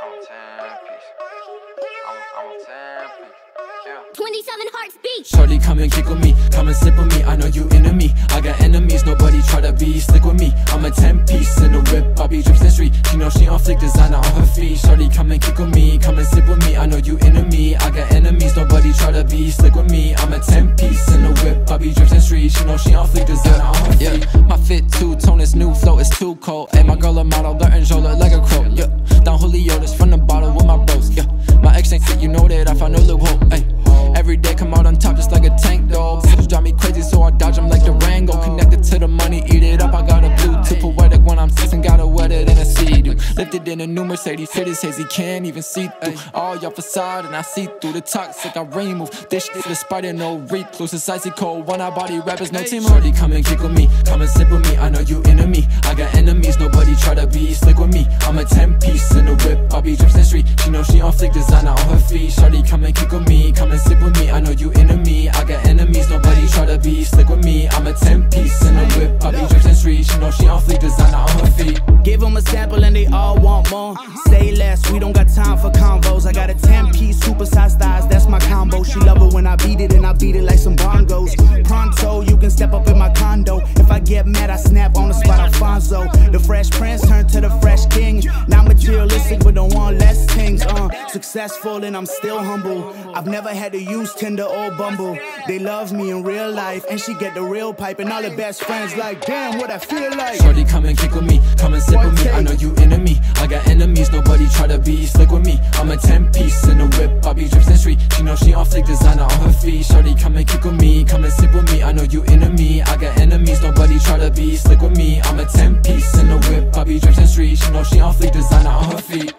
I'm a 10 piece. I'm, I'm a 10 piece. Yeah. 27 hearts beat. Shorty, come and kick with me, come and sip with me. I know you enemy. I got enemies, nobody try to be slick with me. I'm a 10 piece in the whip, Bobby drips and street. She know she on flick designer on her feet. Shorty, come and kick with me, come and sip with me. I know you enemy. I got enemies, nobody try to be slick with me. I'm a 10 piece in the whip, Bobby drips and street. She know she on flick designer on her feet. Yeah, my fit two tone is new flow is too cold. Lifted in a new Mercedes, fit his hazy, can't even see through All your facade and I see through the toxic, I remove This shit the spider, no recluse, it's icy cold When I body rappers, no team Shorty, come and kick with me, come and sip with me I know you enemy, I got enemies, nobody try to be slick with me. I'm a 10 piece in the whip, Bobby drips and street. She know she on flick, designer on her feet. Shorty, come and kick with me, come and sip with me. I know you enemy, I got enemies Nobody try to be slick with me. I'm a 10 piece in a whip Bobby drips and street. She know she on fleek, designer on her feet Give them a sample and they all want more. Say less, we don't got time for convos. I got a 10 piece, super size thighs, that's my combo. She love it when I beat it and I beat it like some bongos. Pronto, you can step up in my condo. If I get mad, I snap on the spot Alfonso. The fresh prince turned to the fresh king. Not materialistic, but don't want less things uh, Successful and I'm still humble. I've never had to use Tinder or Bumble They love me in real life And she get the real pipe And all the best friends like Damn, what I feel like. Shorty, come and kick with me Come and sip with me. I know you enemy I got enemies Nobody try to be slick with me. I'm a 10 piece in the whip Bobby drips and street. She know she on flick designer on her feet. Shorty, come and kick with me Come and sip with me. I know you enemy I got enemies Nobody try to be slick with me. I'm a 10 piece in the whip Bobby drips and street. She know she on flick designer on her feet